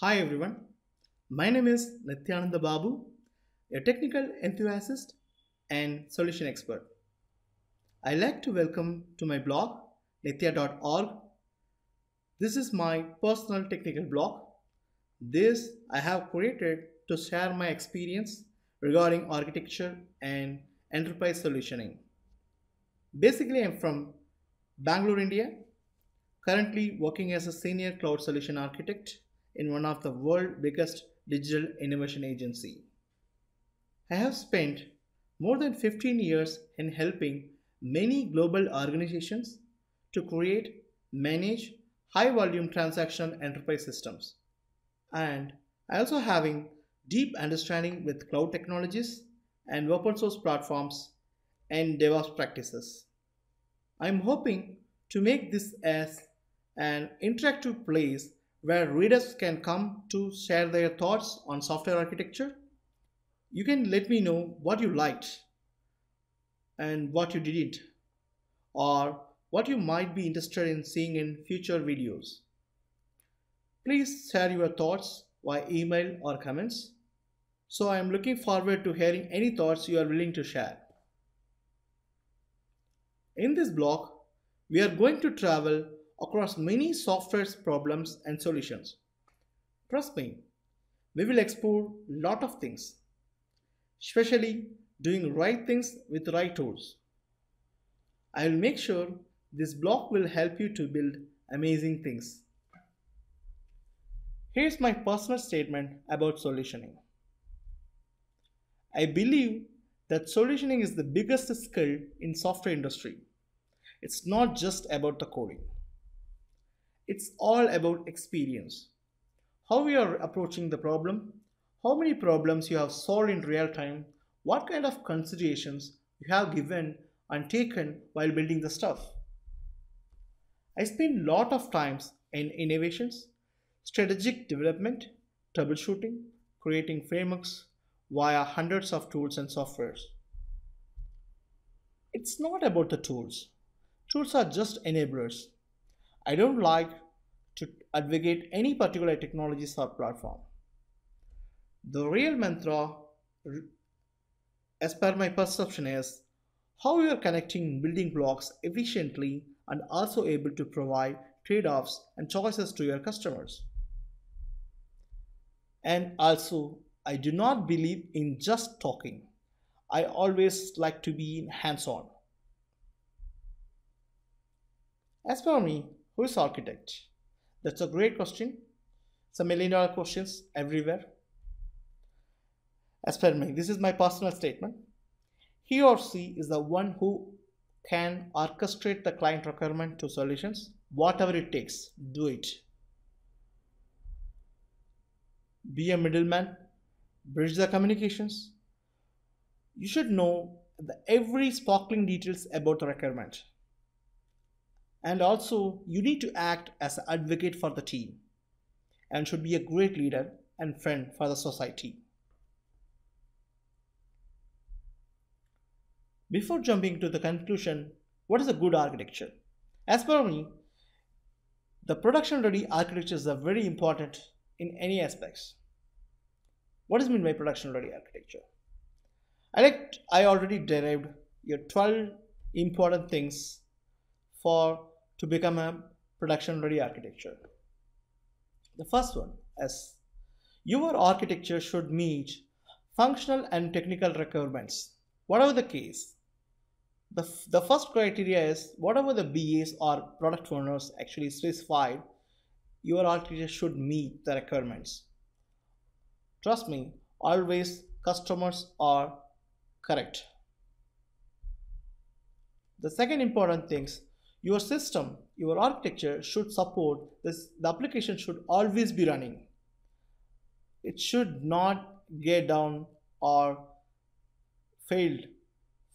Hi everyone, my name is Nithyanantha Babu, a technical enthusiast and solution expert. I like to welcome to my blog nithya.org. This is my personal technical blog. This I have created to share my experience regarding architecture and enterprise solutioning. Basically, I'm from Bangalore, India, currently working as a senior cloud solution architect in one of the world's biggest digital innovation agency. I have spent more than 15 years in helping many global organizations to create, manage high volume transaction enterprise systems. And I also having deep understanding with cloud technologies and open source platforms and DevOps practices. I'm hoping to make this as an interactive place where readers can come to share their thoughts on software architecture. You can let me know what you liked and what you didn't, or what you might be interested in seeing in future videos. Please share your thoughts via email or comments. So I am looking forward to hearing any thoughts you are willing to share. In this blog, we are going to travel across many software's problems and solutions. Trust me, we will explore lot of things, especially doing right things with right tools. I will make sure this blog will help you to build amazing things. Here's my personal statement about solutioning. I believe that solutioning is the biggest skill in software industry. It's not just about the coding. It's all about experience. How you are approaching the problem, how many problems you have solved in real time, what kind of considerations you have given and taken while building the stuff. I spend a lot of times in innovations, strategic development, troubleshooting, creating frameworks via hundreds of tools and softwares. It's not about the tools. Tools are just enablers. I don't like to advocate any particular technologies or platform. The real mantra, as per my perception, is how you are connecting building blocks efficiently and also able to provide trade-offs and choices to your customers. And also, I do not believe in just talking. I always like to be hands-on. As for me, who is architect? That's a great question. It's a million dollar questions everywhere. As per me, this is my personal statement. He or she is the one who can orchestrate the client requirement to solutions. Whatever it takes, do it. Be a middleman, bridge the communications. You should know the every sparkling details about the requirement and also you need to act as an advocate for the team and should be a great leader and friend for the society. Before jumping to the conclusion, what is a good architecture? As per me, the production ready architecture is very important in any aspects. What is mean by production ready architecture? I like I already derived your 12 important things for to become a production ready architecture. The first one is your architecture should meet functional and technical requirements. Whatever the case, the, the first criteria is whatever the BAs or product owners actually specified, your architecture should meet the requirements. Trust me, always customers are correct. The second important things your system, your architecture should support this. The application should always be running. It should not get down or failed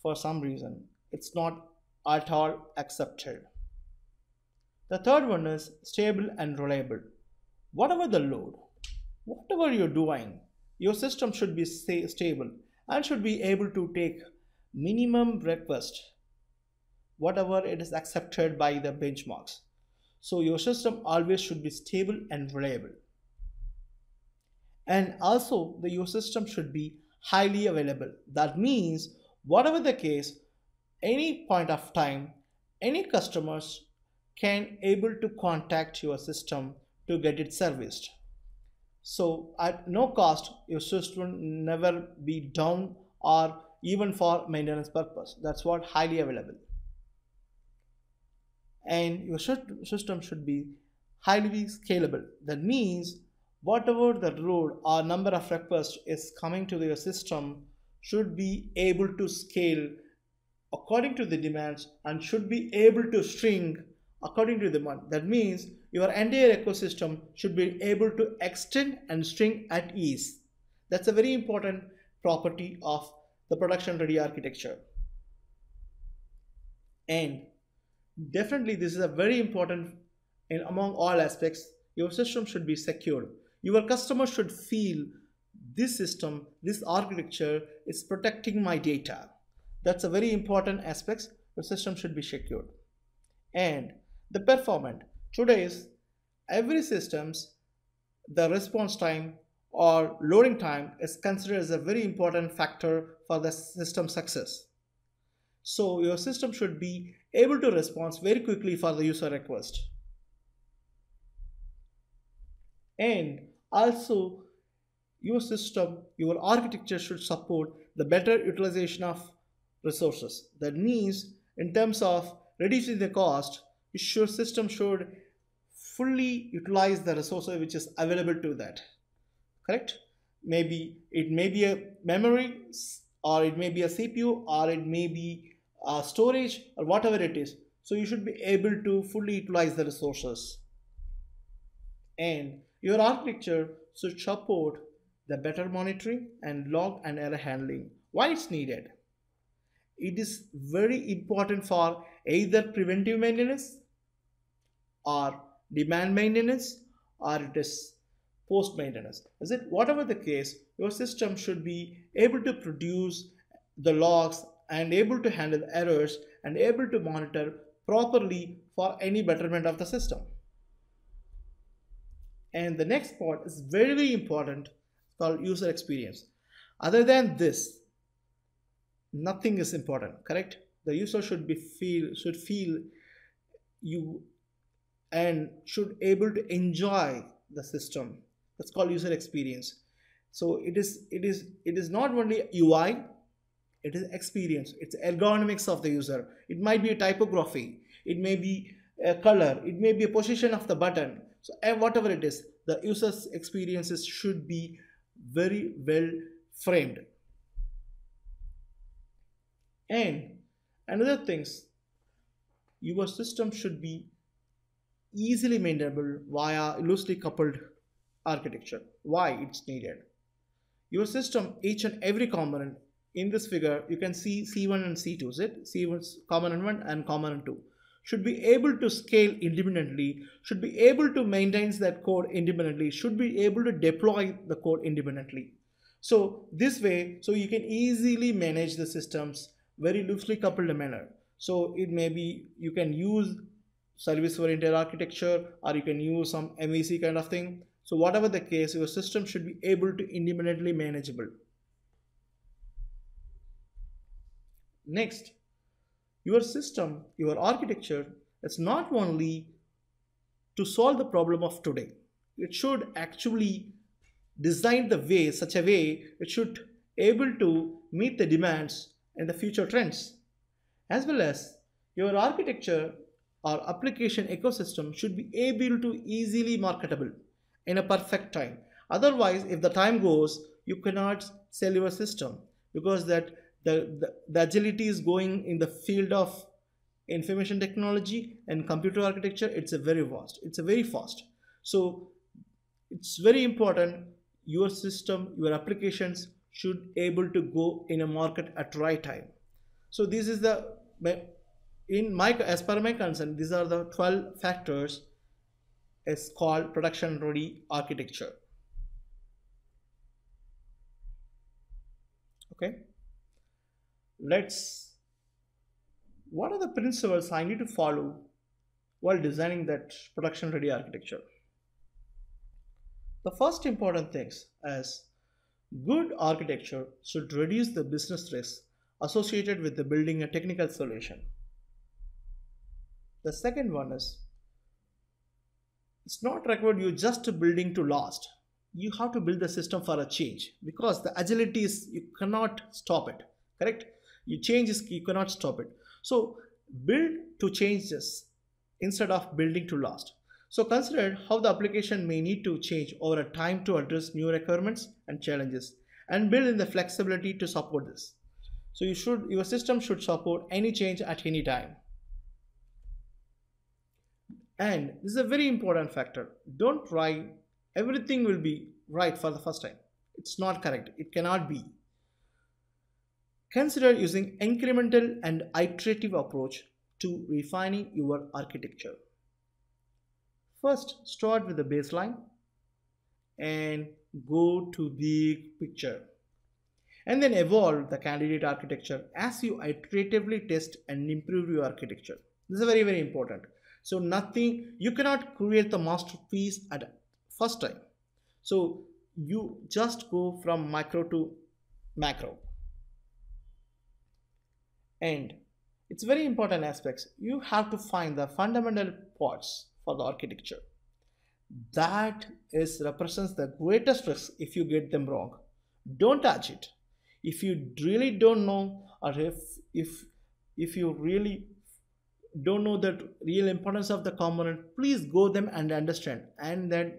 for some reason. It's not at all accepted. The third one is stable and reliable. Whatever the load, whatever you're doing, your system should be stable and should be able to take minimum request whatever it is accepted by the benchmarks. So your system always should be stable and reliable. and also the your system should be highly available that means whatever the case any point of time any customers can able to contact your system to get it serviced so at no cost your system never be down or even for maintenance purpose that's what highly available and your system should be highly scalable that means whatever the road or number of requests is coming to your system should be able to scale according to the demands and should be able to string according to the demand. That means your entire ecosystem should be able to extend and string at ease. That's a very important property of the production ready architecture. And definitely this is a very important in among all aspects, your system should be secure your customer should feel this system, this architecture is protecting my data. That's a very important aspect. Your system should be secured. And the performance. Today's every systems, the response time or loading time is considered as a very important factor for the system success. So your system should be able to respond very quickly for the user request. And also, your system, your architecture should support the better utilization of resources. That means in terms of reducing the cost, your system should fully utilize the resources which is available to that. Correct? Maybe it may be a memory or it may be a CPU or it may be a storage or whatever it is. So you should be able to fully utilize the resources. And your architecture should support the better monitoring and log and error handling. Why it's needed? It is very important for either preventive maintenance or demand maintenance or it is post maintenance. Is it whatever the case, your system should be able to produce the logs and able to handle errors and able to monitor properly for any betterment of the system. And the next part is very, very important called user experience. Other than this, nothing is important, correct? The user should be feel should feel you and should able to enjoy the system. That's called user experience. So it is it is it is not only UI, it is experience. It's ergonomics of the user. It might be a typography. It may be a color. It may be a position of the button so whatever it is, the user's experiences should be very well framed. And another things, your system should be easily maintainable via loosely coupled architecture. Why it's needed? Your system, each and every component in this figure, you can see C1 and C2, is it? C1 component 1 and component 2 should be able to scale independently, should be able to maintain that code independently, should be able to deploy the code independently. So this way, so you can easily manage the systems very loosely coupled manner. So it may be you can use service oriented architecture or you can use some MVC kind of thing. So whatever the case, your system should be able to independently manageable. Next, your system, your architecture is not only to solve the problem of today. It should actually design the way, such a way, it should able to meet the demands and the future trends. As well as your architecture or application ecosystem should be able to easily marketable in a perfect time. Otherwise, if the time goes, you cannot sell your system because that the, the, the agility is going in the field of information technology and computer architecture it's a very vast it's a very fast. So it's very important your system your applications should able to go in a market at right time. So this is the in my as per my concern these are the 12 factors is called production ready architecture. Okay let's what are the principles I need to follow while designing that production ready architecture? The first important things is good architecture should reduce the business risk associated with the building a technical solution. The second one is it's not required you just building to last. You have to build the system for a change because the agility is you cannot stop it. Correct? You change is you cannot stop it. So build to change this instead of building to last. So consider how the application may need to change over a time to address new requirements and challenges and build in the flexibility to support this. So you should your system should support any change at any time. And this is a very important factor. Don't try everything will be right for the first time. It's not correct. It cannot be. Consider using incremental and iterative approach to refining your architecture. First, start with the baseline and go to the picture. And then evolve the candidate architecture as you iteratively test and improve your architecture. This is very, very important. So nothing, you cannot create the masterpiece at first time. So you just go from micro to macro. And it's very important aspects. You have to find the fundamental parts for the architecture. That is represents the greatest risk if you get them wrong. Don't touch it. If you really don't know or if if if you really don't know the real importance of the component, please go them and understand and then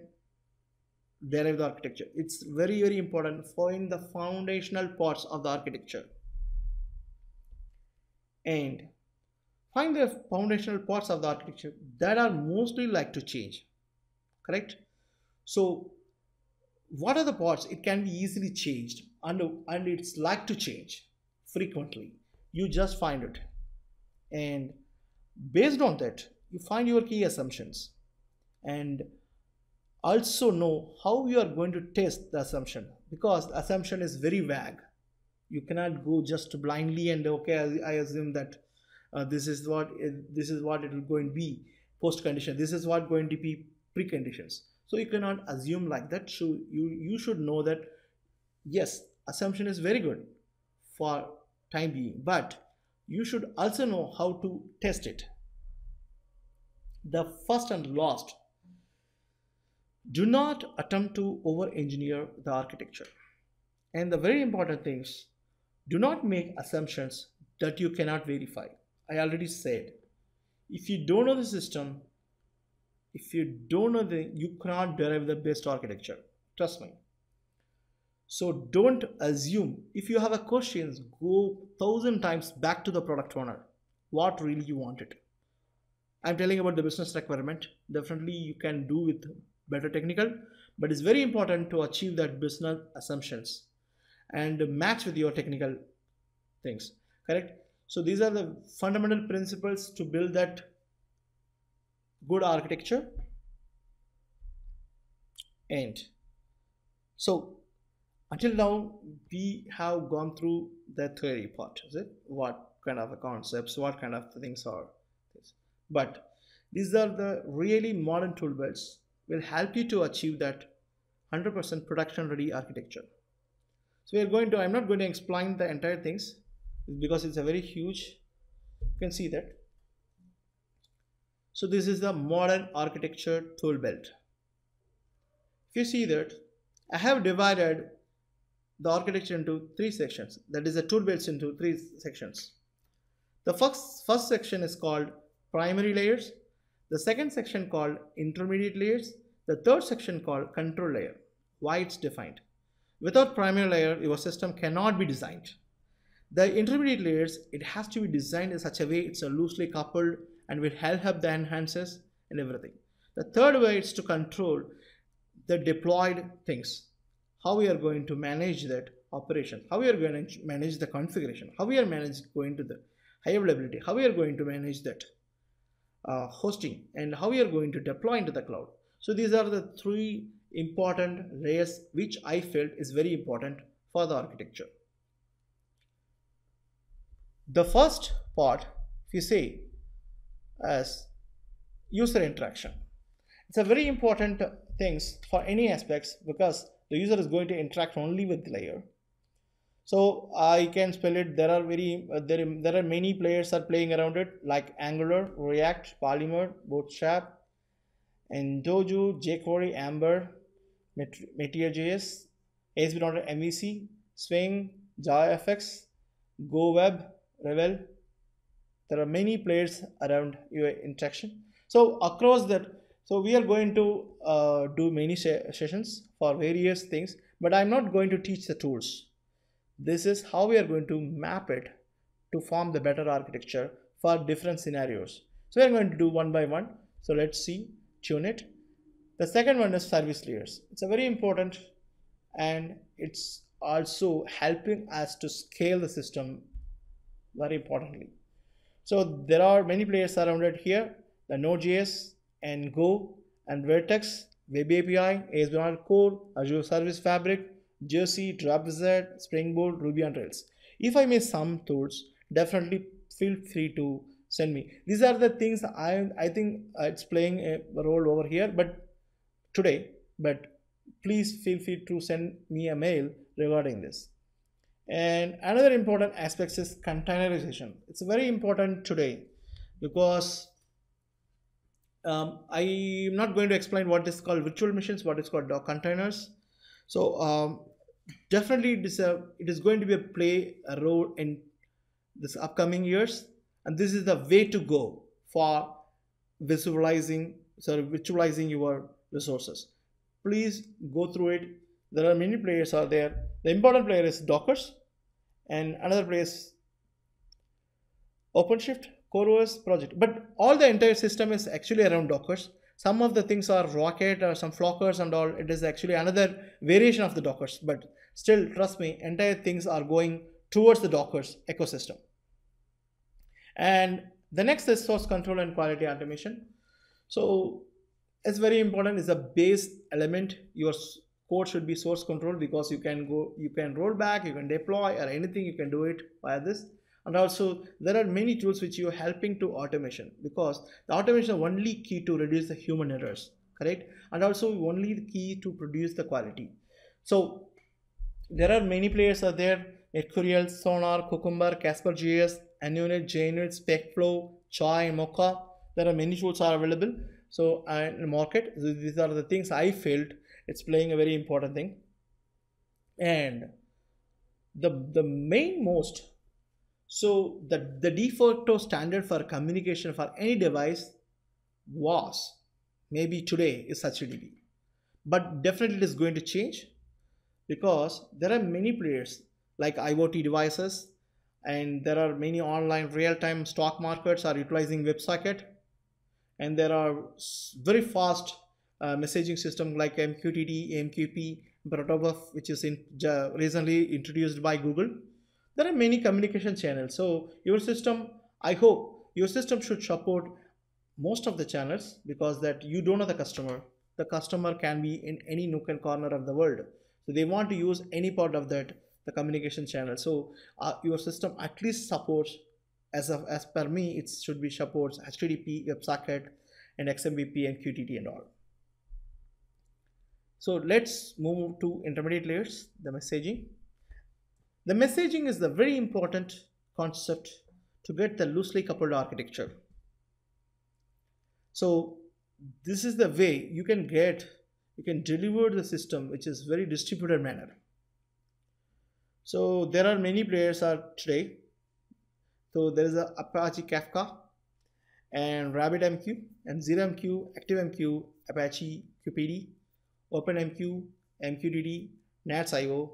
derive the architecture. It's very very important for in the foundational parts of the architecture and find the foundational parts of the architecture that are mostly like to change correct? So what are the parts? It can be easily changed and and it's like to change frequently. You just find it. And based on that you find your key assumptions. And also know how you are going to test the assumption because the assumption is very vague you cannot go just blindly and okay i, I assume that uh, this is what it, this is what it will going to be post condition this is what going to be preconditions. So you cannot assume like that. So you you should know that yes assumption is very good for time being but you should also know how to test it. The first and last do not attempt to over engineer the architecture. And the very important things do not make assumptions that you cannot verify. I already said, if you don't know the system, if you don't know the, you cannot derive the best architecture. Trust me. So don't assume. If you have a questions, go thousand times back to the product owner. What really you wanted. I'm telling about the business requirement. Definitely you can do with better technical, but it's very important to achieve that business assumptions and match with your technical things correct? So these are the fundamental principles to build that good architecture. And so until now we have gone through the theory part is it? What kind of concepts what kind of things are this? But these are the really modern tool belts will help you to achieve that 100% production ready architecture so we are going to i'm not going to explain the entire things because it's a very huge you can see that. So this is the modern architecture tool belt. If you see that i have divided the architecture into three sections. That is the tool belts into three sections. The first first section is called primary layers. The second section called intermediate layers. The third section called control layer. Why it's defined Without primary layer, your system cannot be designed. The intermediate layers, it has to be designed in such a way it's a loosely coupled and will help the enhances and everything. The third way is to control the deployed things. How we are going to manage that operation, how we are going to manage the configuration, how we are manage going to the high availability, how we are going to manage that uh, hosting and how we are going to deploy into the cloud. So these are the three important layers which I felt is very important for the architecture. The first part, if you say, as user interaction. It's a very important things for any aspects because the user is going to interact only with the layer so i can spell it there are very uh, there, there are many players are playing around it like angular react polymer bootstrap and dojo jquery ember meteor.js MVC, Swing, JavaFX, GoWeb, Revel. There are many players around your interaction. So across that, so we are going to uh, do many sessions for various things, but I'm not going to teach the tools. This is how we are going to map it to form the better architecture for different scenarios. So we are going to do one by one. So let's see, tune it. The second one is service layers. It's a very important and it's also helping us to scale the system very importantly. So there are many players surrounded here, the Node.js and Go and Vert.x, Web API, ASP.NET Core, Azure Service Fabric, Jersey, Dropwizard, Spring Boot, Ruby on Rails. If I miss some tools, definitely feel free to send me. These are the things I I think uh, it's playing a role over here, but today, but please feel free to send me a mail regarding this. And another important aspect is containerization. It's very important today because um, I'm not going to explain what is called virtual machines, what is called Docker containers. So um, definitely it is, a, it is going to be a play a role in this upcoming years. And this is the way to go for visualizing, sorry, virtualizing your resources. Please go through it. There are many players are there. The important player is dockers and another player is openshift coreos project. But all the entire system is actually around dockers. Some of the things are rocket or some flockers and all. It is actually another variation of the dockers. But still trust me entire things are going towards the dockers ecosystem. And the next is source control and quality automation. So it's very important. Is a base element. Your code should be source control because you can go you can roll back you can deploy or anything you can do it via this. And also there are many tools which you are helping to automation because the automation is only key to reduce the human errors correct? And also only the key to produce the quality. So there are many players are there. Mercurial sonar cucumber casper js NUnit JUnit specflow chai mocha. There are many tools are available so and market these are the things i felt it's playing a very important thing. And the the main most so the the default standard for communication for any device was maybe today is HTTP but definitely it is going to change because there are many players like IoT devices and there are many online real-time stock markets are utilizing WebSocket and there are very fast uh, messaging system like MQTT, MQP, Protobuf, which is in, uh, recently introduced by Google. There are many communication channels. So your system, I hope your system should support most of the channels because that you don't know the customer. The customer can be in any nook and corner of the world. So they want to use any part of that, the communication channel. So uh, your system at least supports as of as per me it should be supports http websocket and xmpp and qtt and all. So let's move to intermediate layers the messaging. The messaging is the very important concept to get the loosely coupled architecture. So this is the way you can get you can deliver the system which is very distributed manner. So there are many players are today so there is a Apache Kafka and RabbitMQ and ZeroMQ, ActiveMQ, Apache Qpid, OpenMQ, MQTT, NATS.io,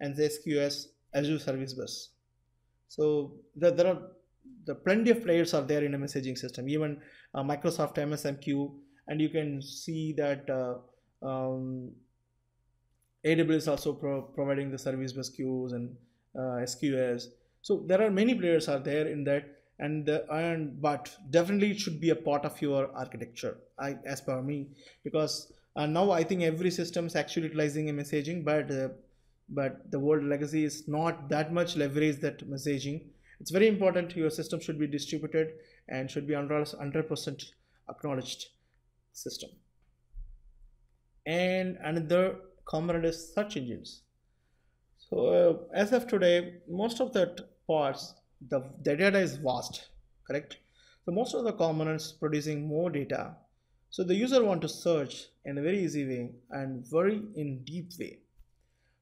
and ZSQS Azure Service Bus. So the, there are the plenty of players are there in a messaging system, even uh, Microsoft MSMQ, and you can see that uh, um, AWS also pro providing the service bus queues and uh, SQS so there are many players are there in that and the, and but definitely it should be a part of your architecture I, as per me because uh, now I think every system is actually utilizing a messaging but uh, but the world legacy is not that much leverage that messaging. It's very important your system should be distributed and should be 100% acknowledged system. And another component is search engines. So uh, as of today most of the parts the, the data is vast correct? So most of the components producing more data. So the user want to search in a very easy way and very in deep way.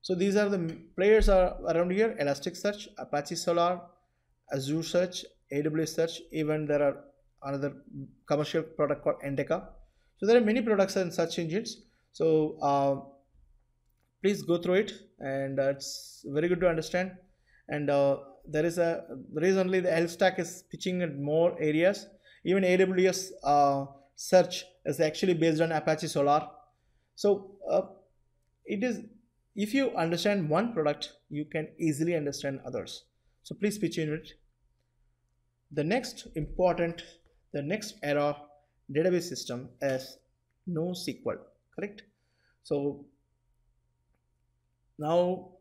So these are the players are around here elasticsearch apache solr azure search aws search even there are another commercial product called endeca. So there are many products and search engines. So uh, please go through it and uh, it's very good to understand and uh, there is a only the L stack is pitching in more areas. Even AWS uh, search is actually based on Apache Solr so uh, it is if you understand one product you can easily understand others. So please pitch in it. The next important the next era database system is NoSQL correct? So now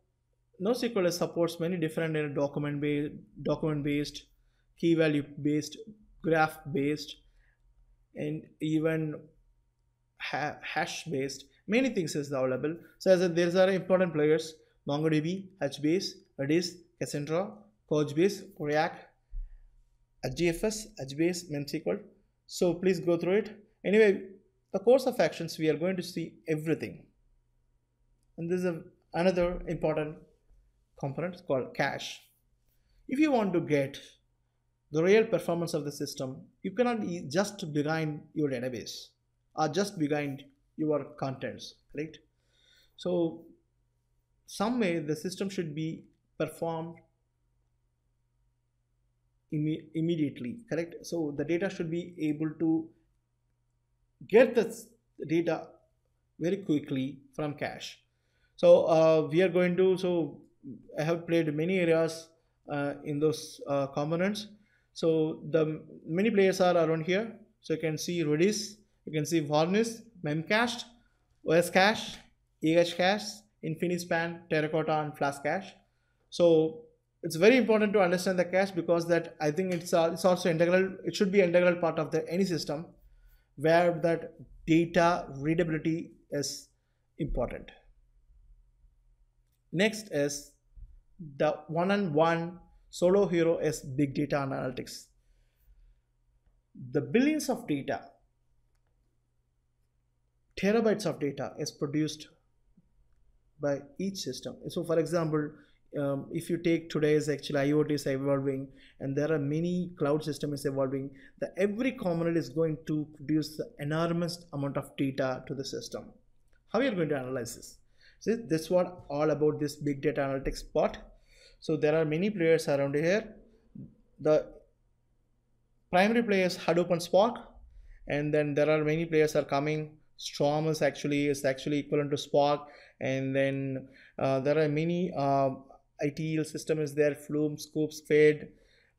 NoSQL supports many different document based, document based, key value based, graph based, and even ha hash based. Many things is available. So as a, there are important players: MongoDB, HBase, Redis, Cassandra, Couchbase, Riak, HDFS, HBase, MemSQL. So please go through it. Anyway, the course of actions we are going to see everything, and this is a, another important component called cache. If you want to get the real performance of the system, you cannot just behind your database or just behind your contents, right? So some way the system should be performed imme immediately, correct? So the data should be able to get the data very quickly from cache. So uh, we are going to, so I have played many areas uh, in those uh, components. So the many players are around here. So you can see Redis, you can see Varnish, Memcached, OS Cache, EH Cache, Infinispan, Terracotta, and Flask Cache. So it's very important to understand the cache because that I think it's uh, it's also integral. It should be integral part of the any system where that data readability is important. Next is the one-on-one solo hero is big data analytics. The billions of data, terabytes of data is produced by each system. So for example, um, if you take today's actually IoT is evolving and there are many cloud systems evolving, the every component is going to produce the enormous amount of data to the system. How are you going to analyze this? So this is what all about this big data analytics part. So there are many players around here. The primary players hadoop and spark and then there are many players are coming. Storm is actually is actually equivalent to spark and then uh, there are many uh, ITIL system is there flume scoops fade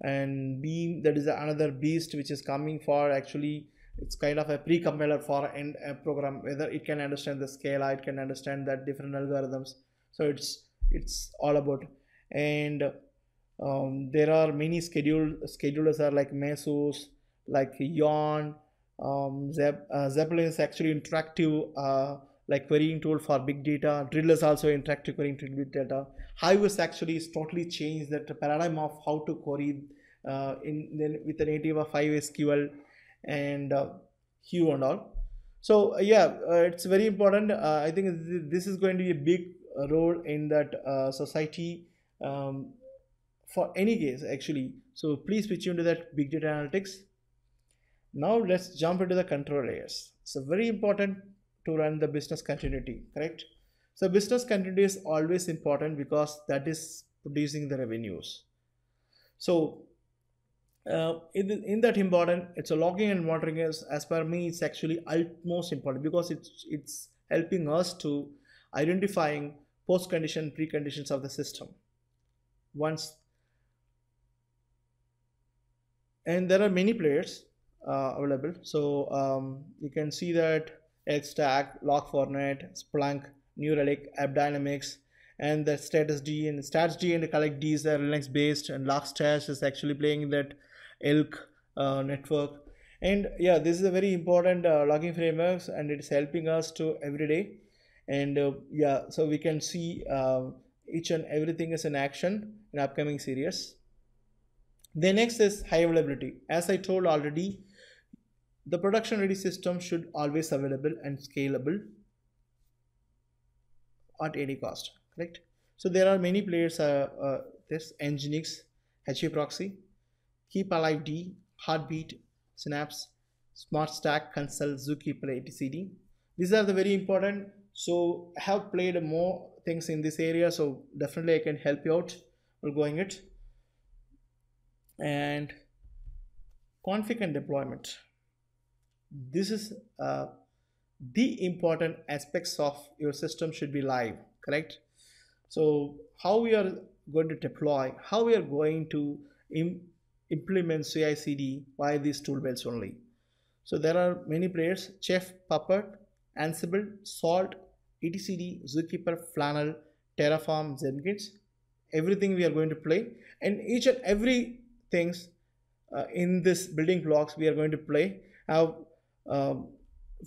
and beam that is another beast which is coming for actually it's kind of a pre-compiler for end a program whether it can understand the scala it can understand that different algorithms. So it's it's all about and um, there are many schedule schedulers are like mesos like yarn um, Zep, uh, zeppelin is actually interactive uh, like querying tool for big data. Drill is also interactive querying tool big data. Hive is actually totally changed that paradigm of how to query uh, in then with the native of hive sql and uh, hue and all. So uh, yeah uh, it's very important. I think th this is going to be a big role in that society um, for any case actually. So please switch into that big data analytics. Now let's jump into the control layers. So very important to run the business continuity correct? So business continuity is always important because that is producing the revenues. So uh, in, in that important it's a logging and monitoring is as per me it's actually utmost important because it's it's helping us to identifying post condition preconditions of the system. Once and there are many players uh, available. So um, you can see that Stack, Log4j, Splunk, New Relic, AppDynamics, and the StatsD and StatsD and the collect Ds are Linux based, and Logstash is actually playing that elk uh, network, and yeah this is a very important uh, logging frameworks and it's helping us to every day. And uh, yeah so we can see each and everything is in action in upcoming series. The next is high availability. As i told already the production ready system should always available and scalable at any cost correct? So there are many players uh, uh, this nginx HA proxy keep alive d heartbeat synapse smart stack consul zookeeper etcd these are the very important. So I have played more things in this area so definitely I can help you out while going it. And config and deployment. This is uh, the important aspects of your system should be live correct? So how we are going to deploy how we are going to implement CI/CD via these tool belts only. So there are many players chef puppet ansible salt etcd zookeeper flannel terraform jenkins everything we are going to play. And each and every things uh, in this building blocks we are going to play. I've um,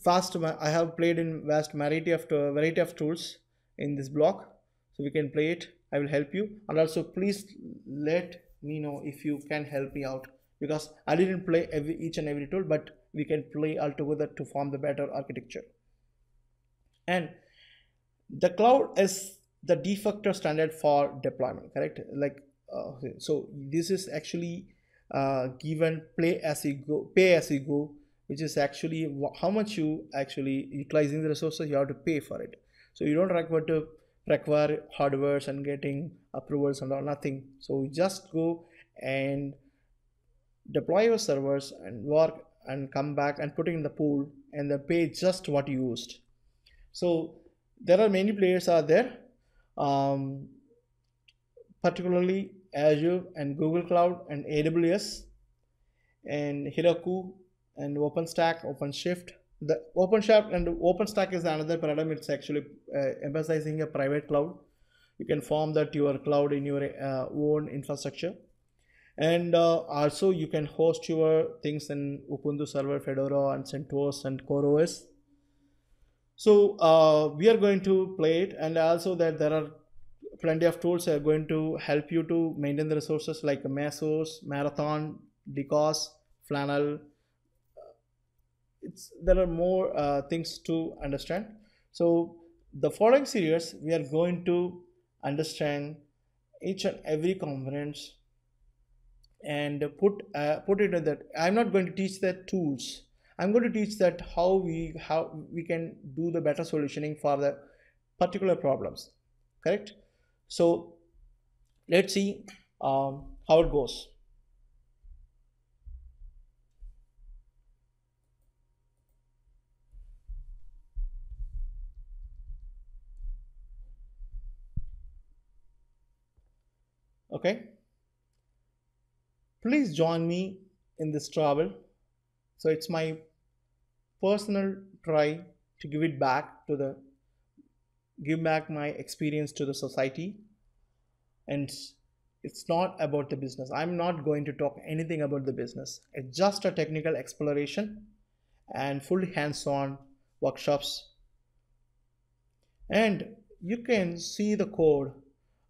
fast i have played in vast variety of uh, variety of tools in this block. So we can play it. I will help you. And also please let me know if you can help me out. Because i didn't play every each and every tool but we can play all together to form the better architecture. And the cloud is the de facto standard for deployment correct? Like uh, so this is actually uh, given play as you go pay as you go which is actually how much you actually utilizing the resources you have to pay for it. So you don't require to require hardwares and getting approvals and all nothing. So just go and deploy your servers and work and come back and put it in the pool and then pay just what you used. So there are many players are there. Um, particularly azure and google cloud and aws and heroku and OpenStack, OpenShift. The OpenShift and OpenStack is another paradigm. It's actually uh, emphasizing a private cloud. You can form that your cloud in your uh, own infrastructure. And uh, also you can host your things in Ubuntu Server, Fedora, and CentOS and CoreOS. So uh, we are going to play it, and also that there are plenty of tools that are going to help you to maintain the resources like Mesos, Marathon, DC/OS, Flannel, it's there are more uh, things to understand. So the following series we are going to understand each and every components and put uh, put it in that i'm not going to teach the tools. I'm going to teach that how we how we can do the better solutioning for the particular problems. Correct? So let's see um, how it goes okay? Please join me in this travel. So it's my personal try to give it back to the give back my experience to the society. And it's not about the business. I'm not going to talk anything about the business. It's just a technical exploration and fully hands-on workshops. And you can see the code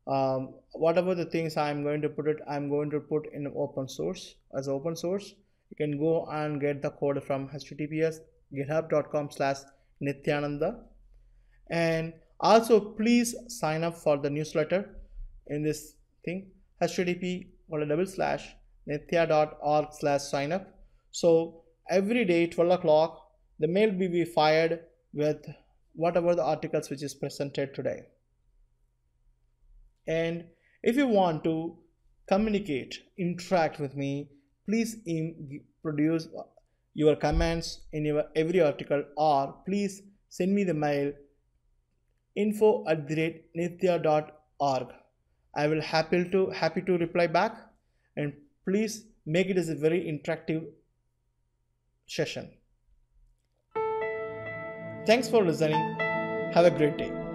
um, whatever the things I'm going to put it I'm going to put in open source as open source. You can go and get the code from https github.com slash nityananda. And also please sign up for the newsletter in this thing http or double slash nithya.org slash sign up. So every day 12 o'clock the mail will be fired with whatever the articles which is presented today and if you want to communicate interact with me please produce uh, your comments in your every article or please send me the mail info at the rate nithya.org i will happy to happy to reply back and please make it as a very interactive session. Thanks for listening. Have a great day